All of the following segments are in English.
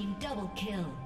team double kill.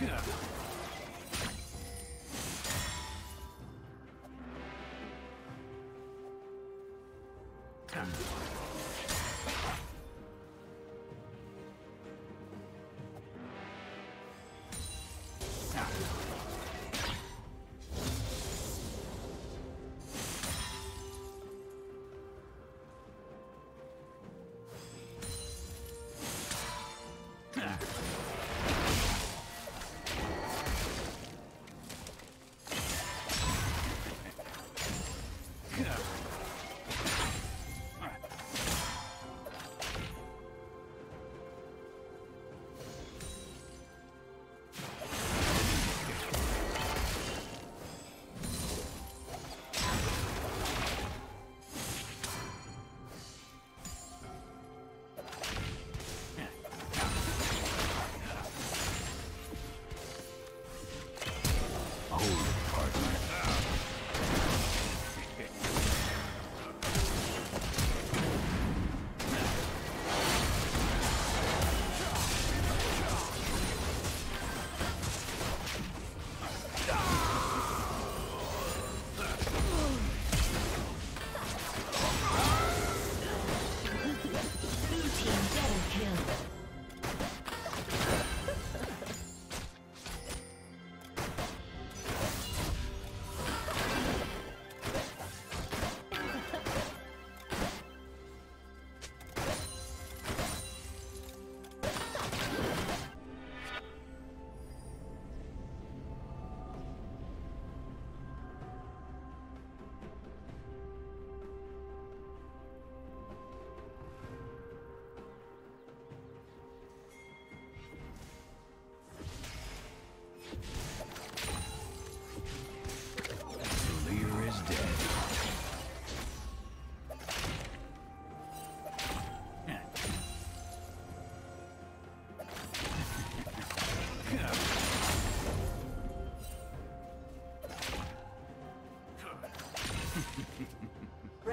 Yeah.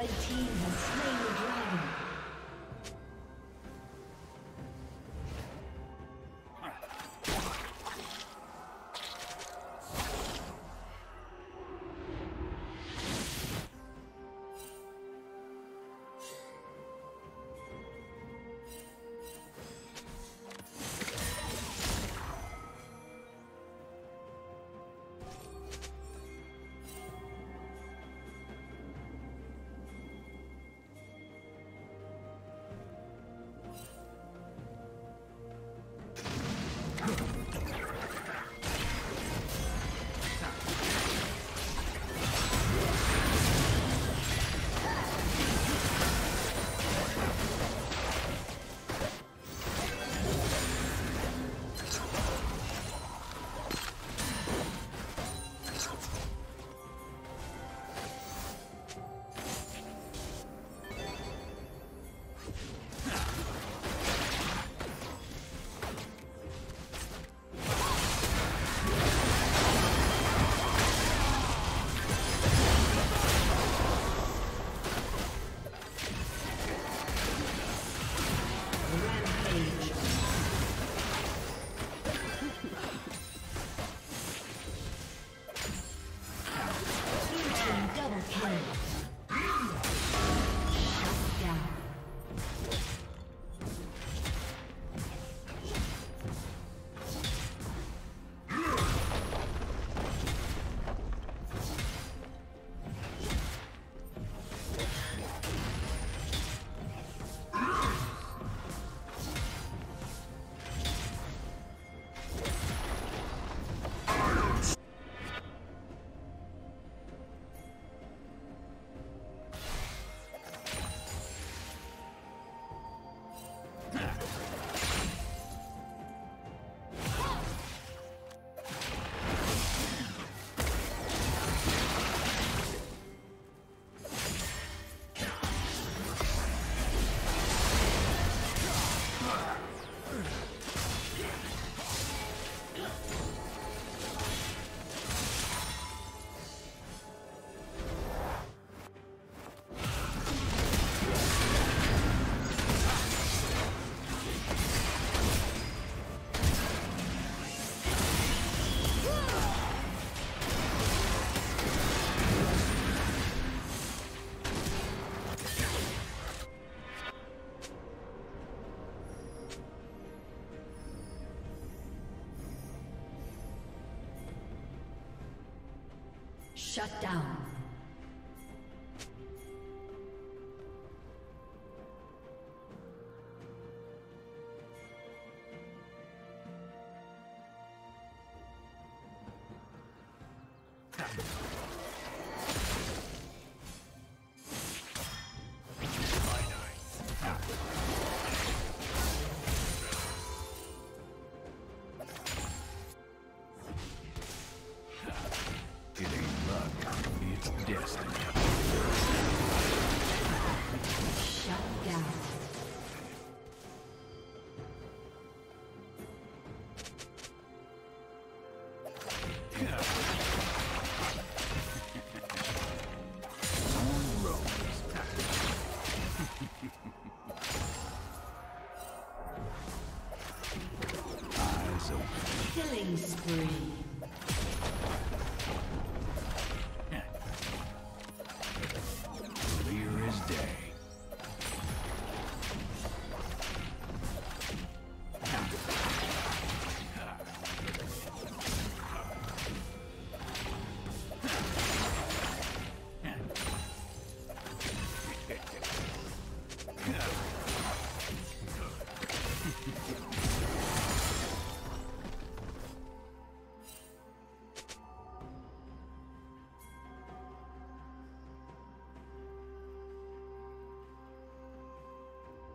Red team. Shut down.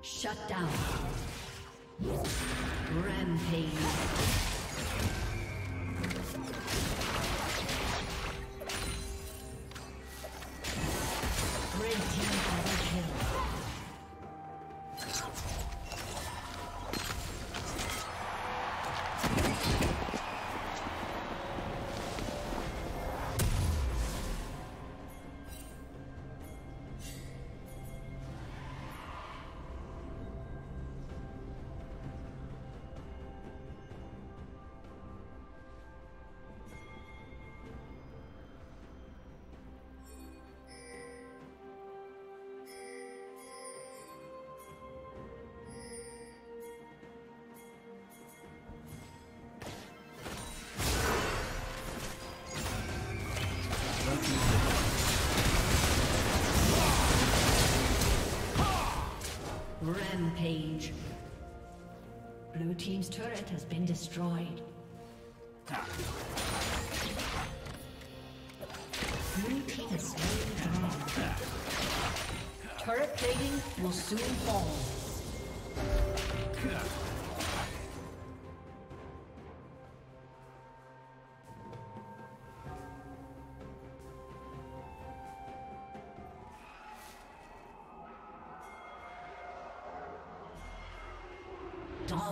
Shut down. Rampage. Rampage. Blue Team's turret has been destroyed. Blue Team is slain dragon. Turret plating will soon fall.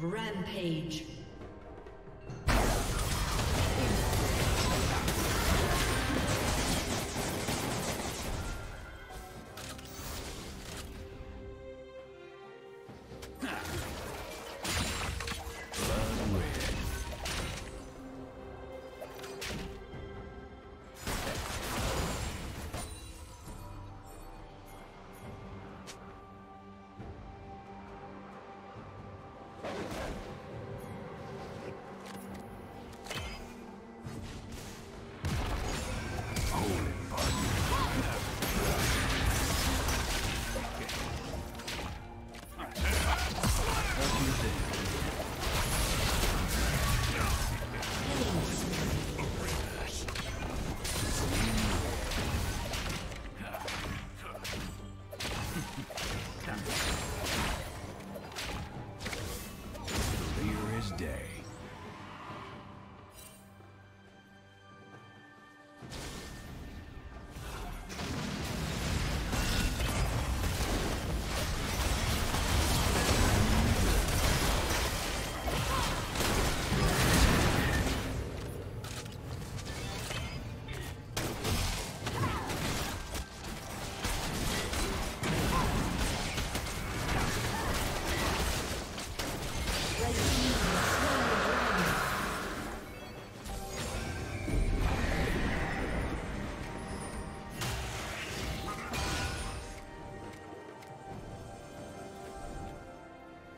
Rampage.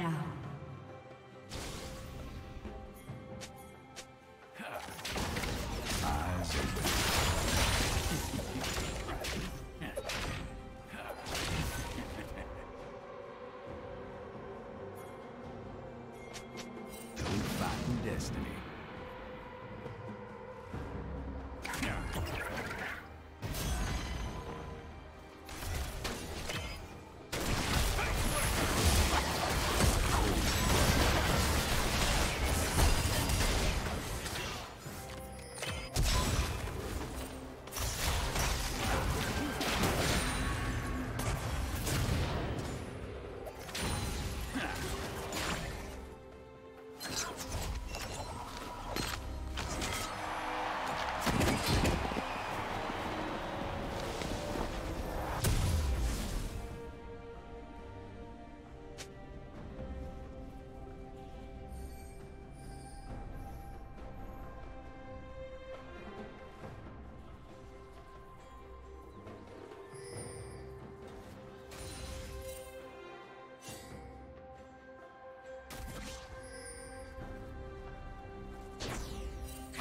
down.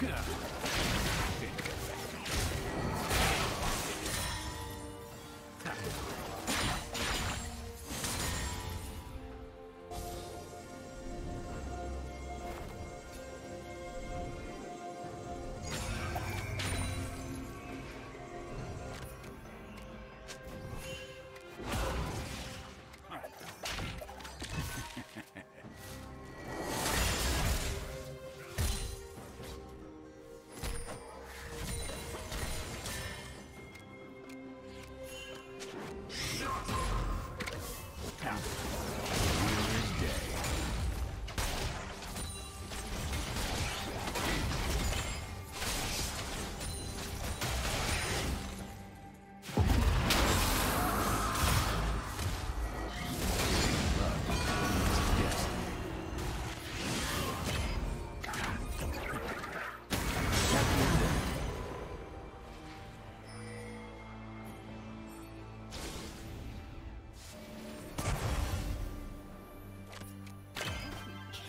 Yeah.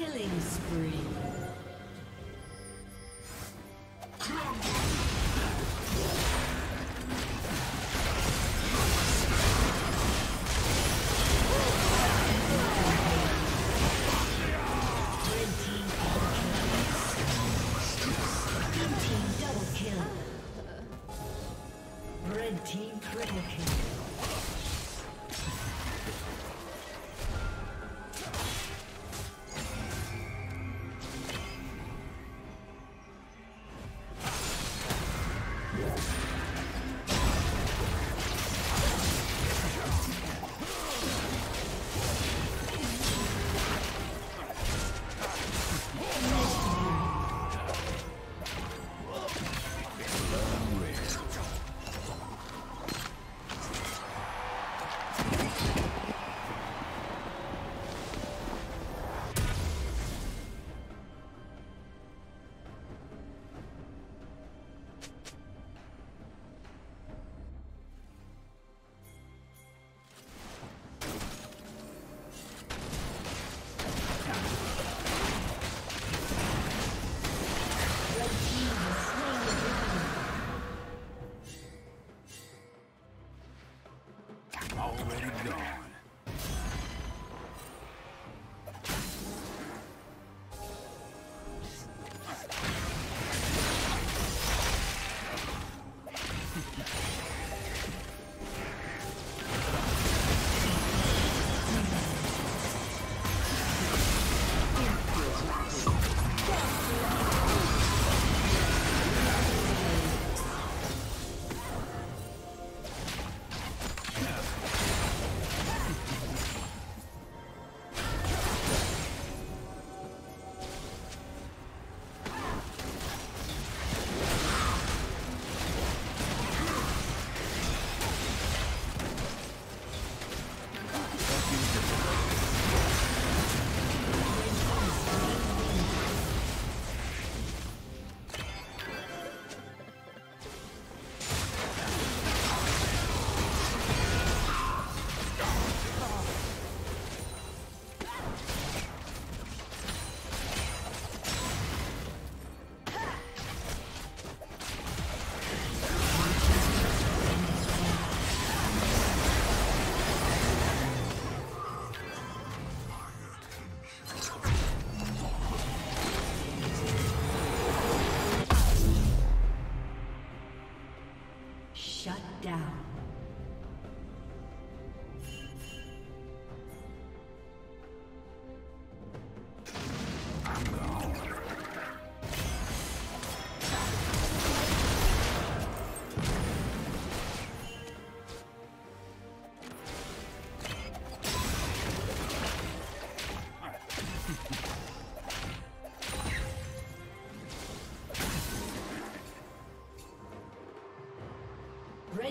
Killing spree. already gone.